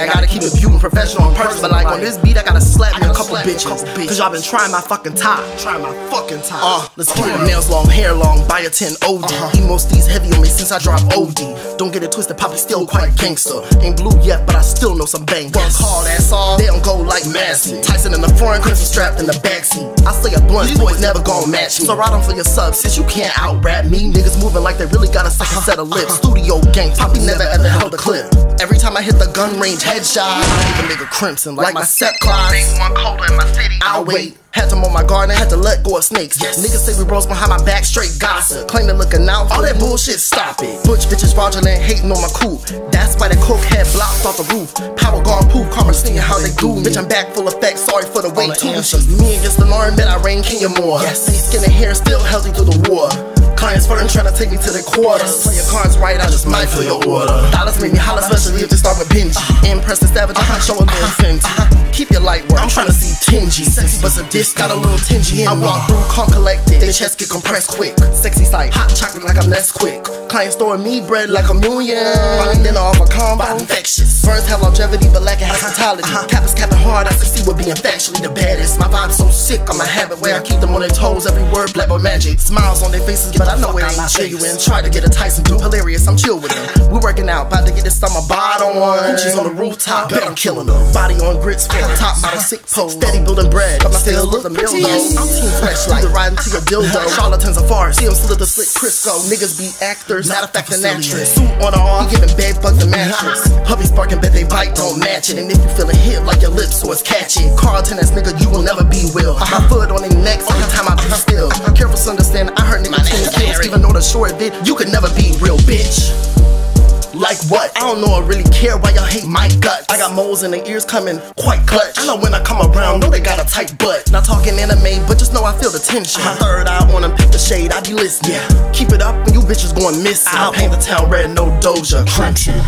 Yeah, I gotta keep it viewed and professional on purpose. But like on this beat, I gotta slap me a couple bitches. Cause y'all been trying my fucking top. Trying my fucking top. Uh, let's get it. Nails long, hair long, buy a 10 OD. Uh-huh. Emo these heavy on me since I drop OD. Don't get it twisted, Poppy still quite gangster. Ain't blue yet, but I still know some bang. Work hard, that's all. They don't go like Massey. Tyson in the front, Crimson strapped in the backseat. I say a blunt, these boys never gon' match me. So ride on for your subs, since you can't out rap me. Niggas moving like they really got a second uh-huh, set of lips. Uh-huh. Studio gang, Poppy never ever held a clip. I hit the gun range headshot, make a nigga crimson like, my step class. one colder in my city. I'll wait. Had to mow my garden, had to let go of snakes. Yes. Niggas say we bros behind my back, straight gossip. Claim they looking out, all that bullshit, stop it. Butch bitches fraudulent, hating on my coupe. That's why the coke head blocked off the roof. Power guard poof, karma seeing how they do. Bitch, I'm back full effect, sorry for the wait. Two me against the norm, bet I reign king of more. Yes, skin and hair still healthy through the war. Clients them trying to take me to the quarters. Play your cards right, I just might fill your order. Dollars make me holler, especially if they start with Benji. Impress the savage, I'm trying to show a little Fenty. Keep your light work, I'm trying to see tingy. Sexy, but the disc got a little tingy in I walk through, can't collect it. They chest get compressed quick. Sexy sight, hot chocolate like I'm less quick. Clients throwing me bread like a million. Buying dinner off a combo, infectious. First have longevity, but lack of hospitality. Cap is capping hard, I can see what being factually the baddest. My vibe's so sick, I'm a habit where I keep them on their toes. Every word, black boy magic. Smiles on their faces, but I know where it ain't genuine. Try to get a Tyson, do hilarious, I'm chill with them. We working out, about to get this summer bottom on. She's on the rooftop, bet I'm killing them. Body on grits, top model sick pose. Steady building bread, but I still look the mill though. I'm team fresh like the riding to your dildo. Charlatans are far, see them slip the slick Crisco. Niggas be actors, not affect the actress. Suit on the arm, giving bed bug the mattress. Hubby sparking, bet they bite don't match it. And if you feeling hit like your lips, so it's catchy. Carlton, ass nigga, you will never be will. My uh-huh. foot on their necks every time I be uh-huh. still. Careful, understand, I heard niggas. Even though the short bit, you could never be real bitch. Like what? I don't know I really care why y'all hate my guts. I got moles in the ears coming quite clutch. I know when I come around, know they got a tight butt. Not talking anime, but just know I feel the tension. My third eye on them, pick the shade, I be listening. Yeah. Keep it up and you bitches going missing. I'll paint the town red, no doja. Crunching.